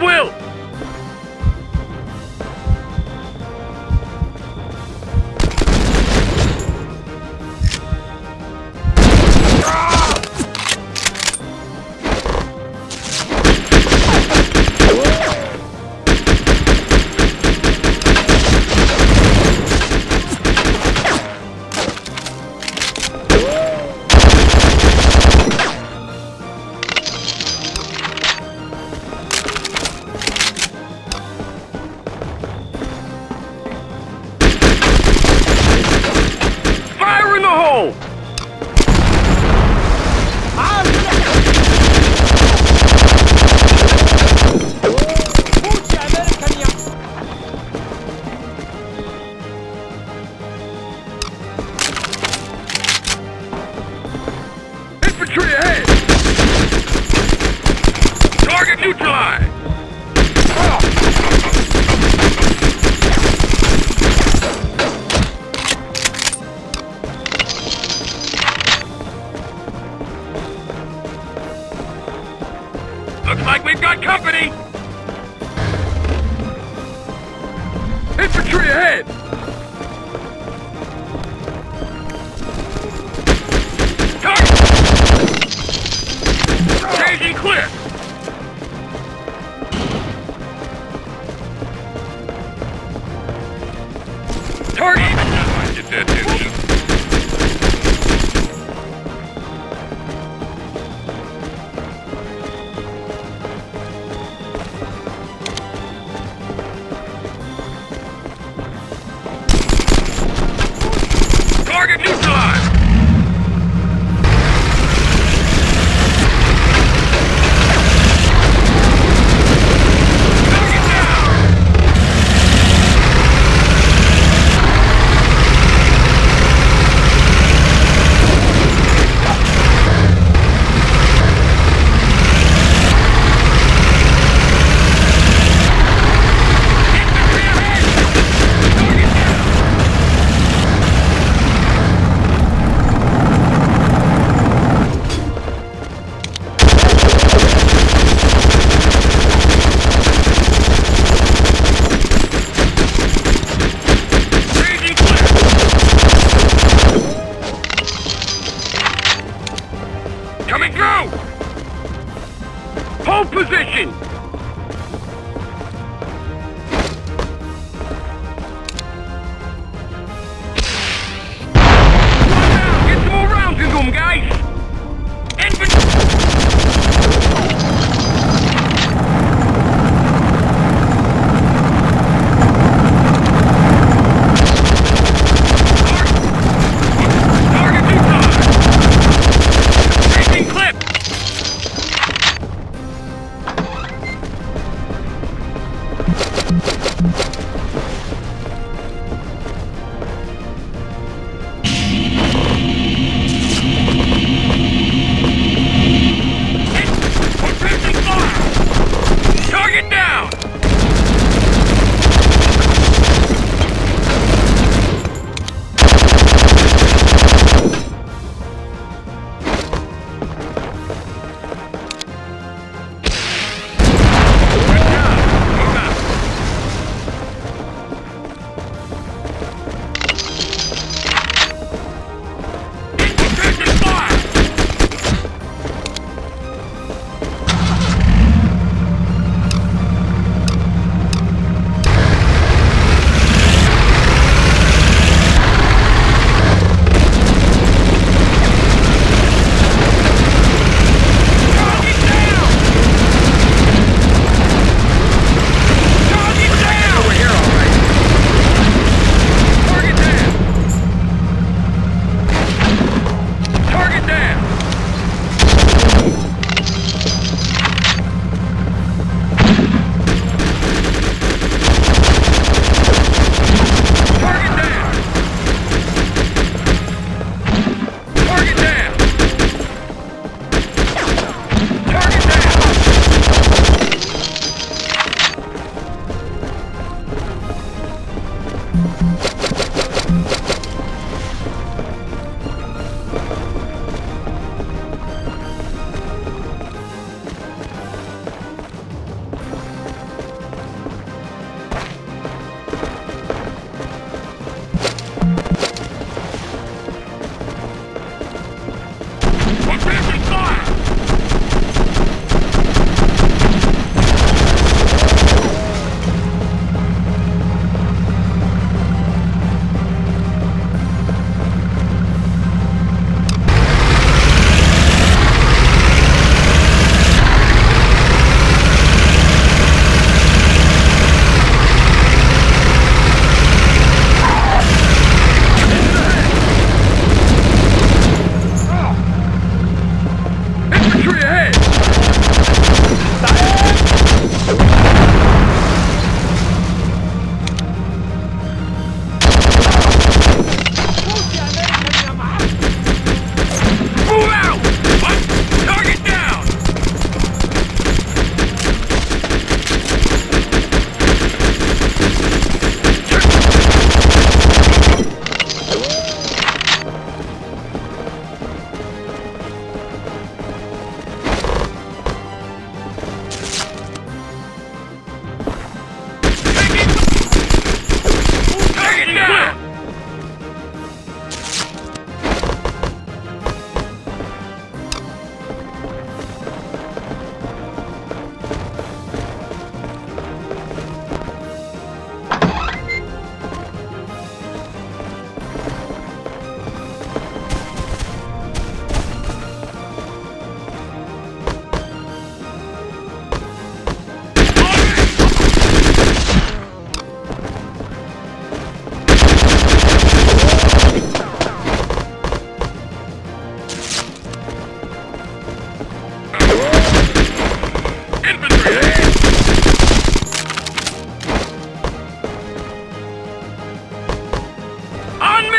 will! Like we've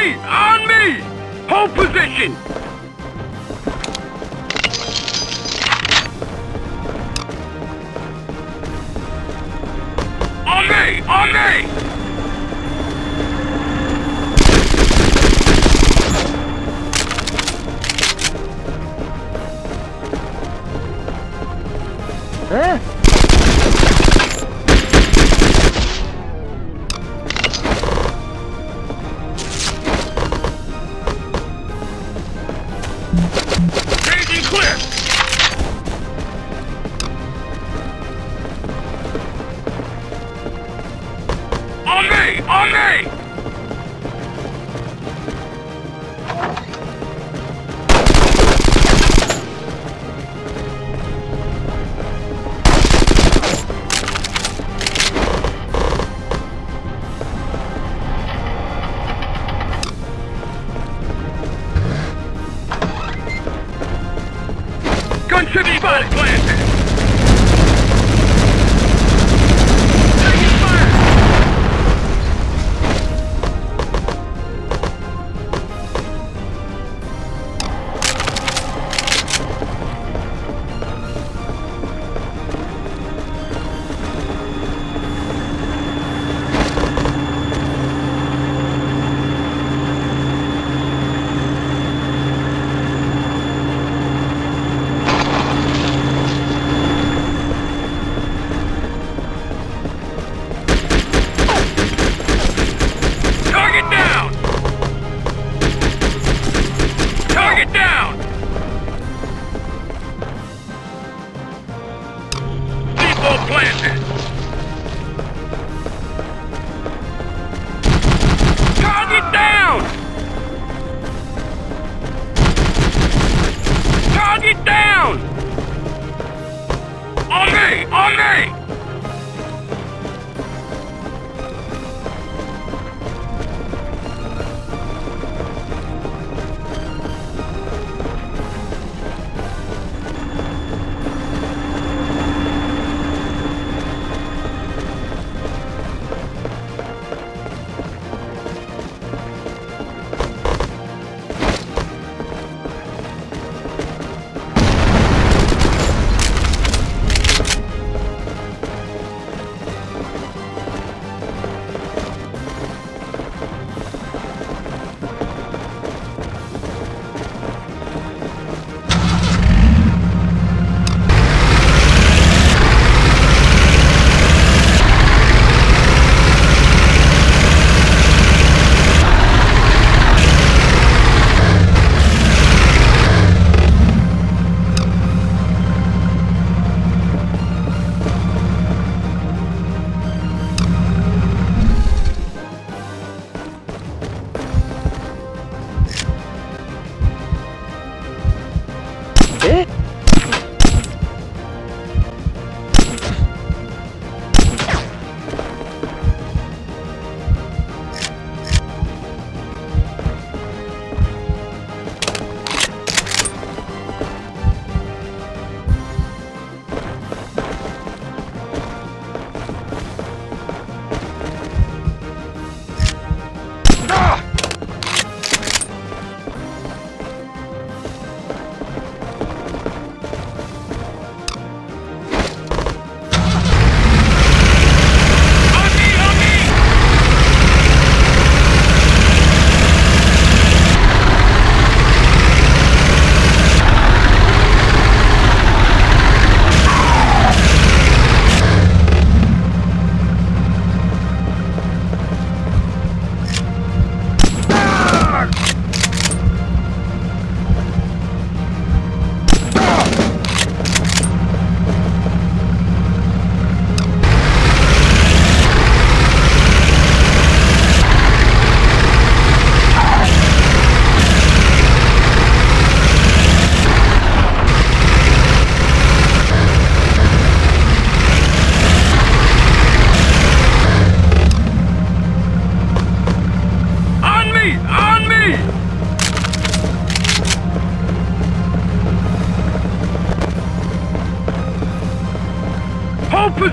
On me! Hold position!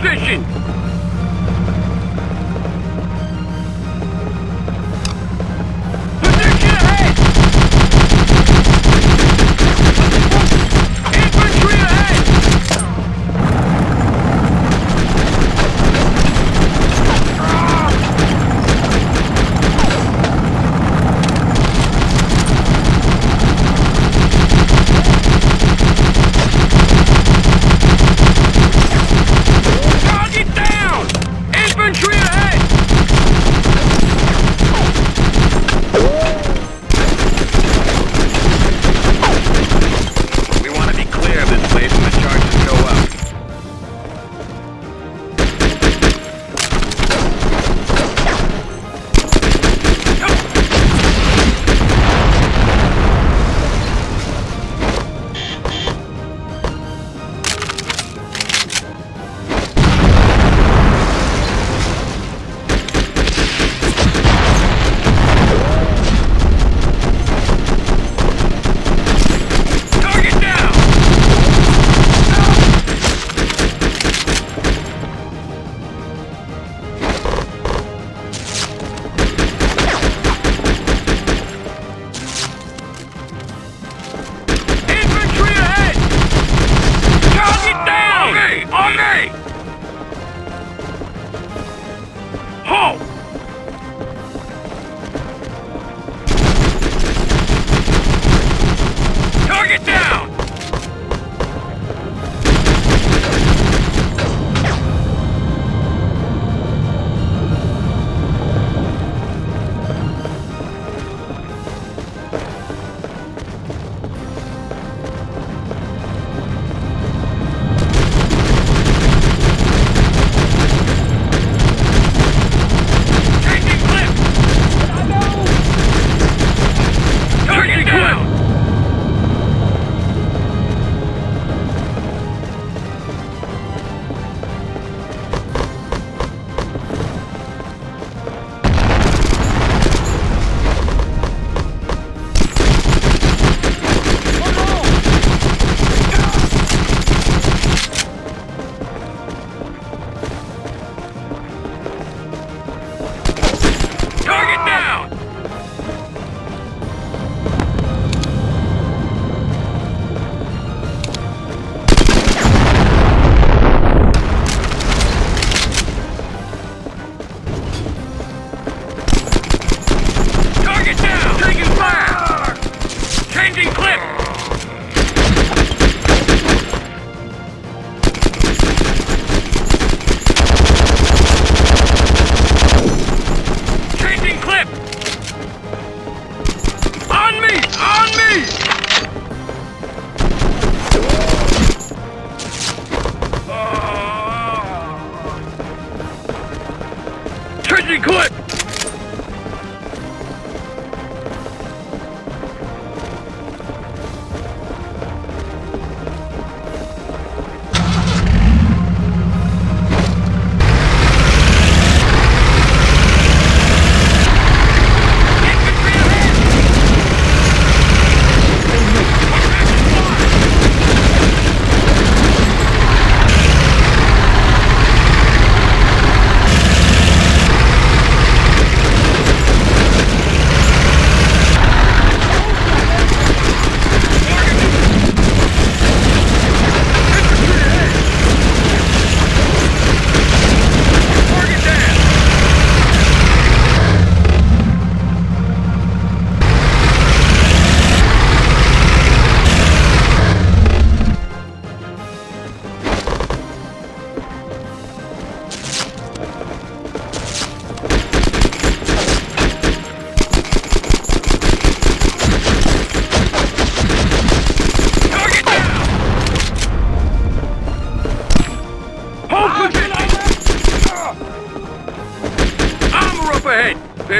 Position! Bridging quick!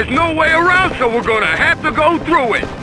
no way around, so we're gonna have to go through it.